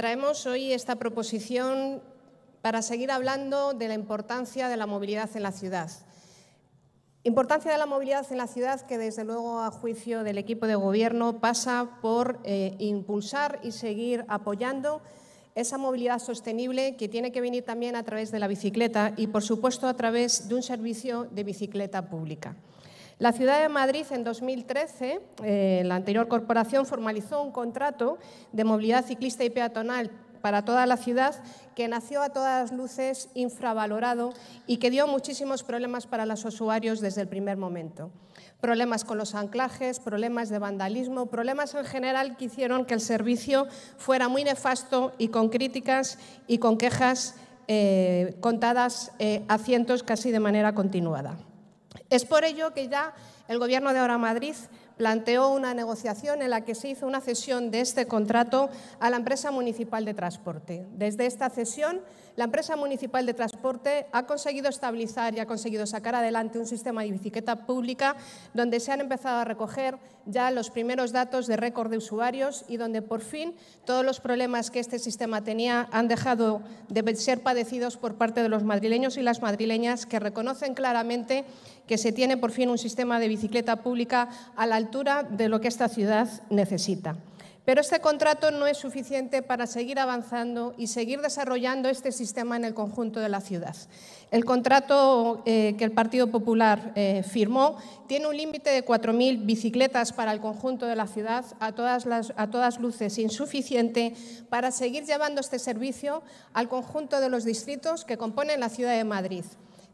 Traemos hoy esta proposición para seguir hablando de la importancia de la movilidad en la ciudad. Importancia de la movilidad en la ciudad que, desde luego, a juicio del equipo de gobierno, pasa por eh, impulsar y seguir apoyando esa movilidad sostenible que tiene que venir también a través de la bicicleta y, por supuesto, a través de un servicio de bicicleta pública. La ciudad de Madrid en 2013, eh, la anterior corporación formalizó un contrato de movilidad ciclista y peatonal para toda la ciudad que nació a todas luces infravalorado y que dio muchísimos problemas para los usuarios desde el primer momento. Problemas con los anclajes, problemas de vandalismo, problemas en general que hicieron que el servicio fuera muy nefasto y con críticas y con quejas eh, contadas eh, a cientos casi de manera continuada. Es por ello que ya el Gobierno de Ahora Madrid planteó una negociación en la que se hizo una cesión de este contrato a la empresa municipal de transporte. Desde esta cesión, la empresa municipal de transporte ha conseguido estabilizar y ha conseguido sacar adelante un sistema de bicicleta pública donde se han empezado a recoger ya los primeros datos de récord de usuarios y donde por fin todos los problemas que este sistema tenía han dejado de ser padecidos por parte de los madrileños y las madrileñas que reconocen claramente que se tiene por fin un sistema de bicicleta pública a la altura de lo que esta ciudad necesita. Pero este contrato no es suficiente para seguir avanzando y seguir desarrollando este sistema en el conjunto de la ciudad. El contrato eh, que el Partido Popular eh, firmó tiene un límite de 4.000 bicicletas para el conjunto de la ciudad, a todas, a todas luces insuficiente para seguir llevando este servicio al conjunto de los distritos que componen la ciudad de Madrid.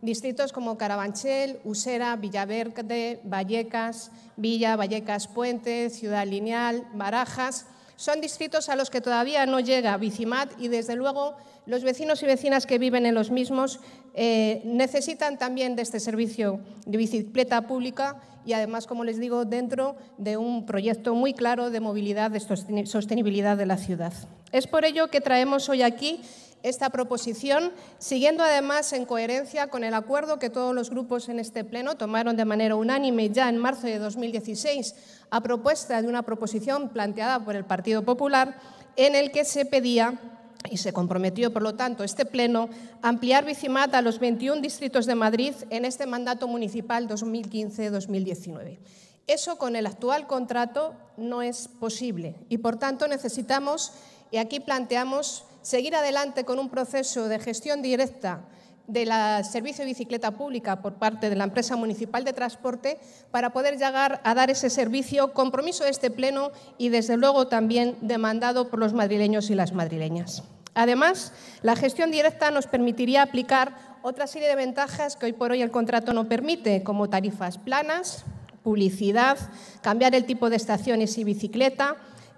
Distritos como Carabanchel, Usera, Villaverde, Vallecas, Villa, Vallecas Puente, Ciudad Lineal, Barajas, son distritos a los que todavía no llega Bicimat y, desde luego, los vecinos y vecinas que viven en los mismos eh, necesitan también de este servicio de bicicleta pública y, además, como les digo, dentro de un proyecto muy claro de movilidad, de sostenibilidad de la ciudad. Es por ello que traemos hoy aquí esta proposición, siguiendo además en coherencia con el acuerdo que todos los grupos en este Pleno tomaron de manera unánime ya en marzo de 2016 a propuesta de una proposición planteada por el Partido Popular en el que se pedía y se comprometió, por lo tanto, este Pleno ampliar Bicimat a los 21 distritos de Madrid en este mandato municipal 2015-2019. Eso con el actual contrato no es posible y, por tanto, necesitamos, y aquí planteamos seguir adelante con un proceso de gestión directa del servicio de bicicleta pública por parte de la empresa municipal de transporte para poder llegar a dar ese servicio, compromiso de este Pleno y, desde luego, también demandado por los madrileños y las madrileñas. Además, la gestión directa nos permitiría aplicar otra serie de ventajas que hoy por hoy el contrato no permite, como tarifas planas, publicidad, cambiar el tipo de estaciones y bicicleta,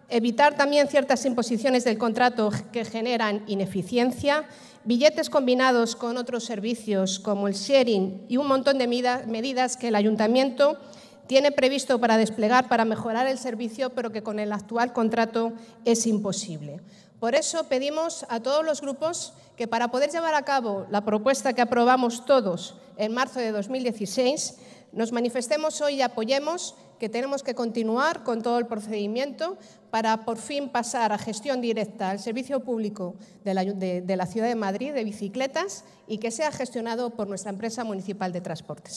evitar también ciertas imposiciones del contrato que generan ineficiencia, billetes combinados con otros servicios como el sharing y un montón de medidas que el ayuntamiento tiene previsto para desplegar para mejorar el servicio, pero que con el actual contrato es imposible. Por eso pedimos a todos los grupos que para poder llevar a cabo la propuesta que aprobamos todos en marzo de 2016, nos manifestemos hoy y apoyemos que tenemos que continuar con todo el procedimiento para por fin pasar a gestión directa al servicio público de la, de la Ciudad de Madrid de bicicletas y que sea gestionado por nuestra empresa municipal de transportes.